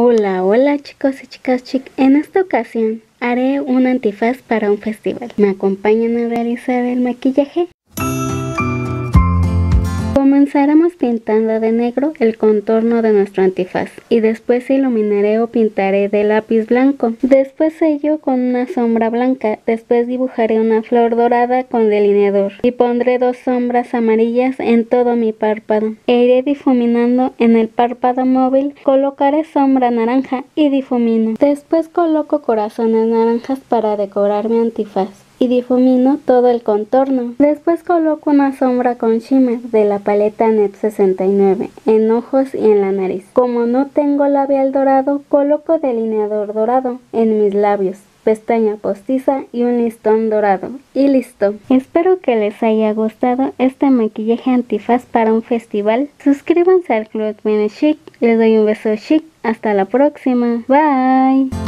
Hola, hola chicos y chicas chic. En esta ocasión haré un antifaz para un festival. ¿Me acompañan a realizar el maquillaje? Comenzaremos pintando de negro el contorno de nuestro antifaz y después iluminaré o pintaré de lápiz blanco. Después sello con una sombra blanca, después dibujaré una flor dorada con delineador y pondré dos sombras amarillas en todo mi párpado. E iré difuminando en el párpado móvil, colocaré sombra naranja y difumino. Después coloco corazones naranjas para decorar mi antifaz y difumino todo el contorno. Después coloco una sombra con shimmer de la paleta NET 69 en ojos y en la nariz. Como no tengo labial dorado, coloco delineador dorado en mis labios pestaña postiza y un listón dorado. Y listo. Espero que les haya gustado este maquillaje antifaz para un festival. Suscríbanse al Club Chic. Les doy un beso chic. Hasta la próxima. Bye.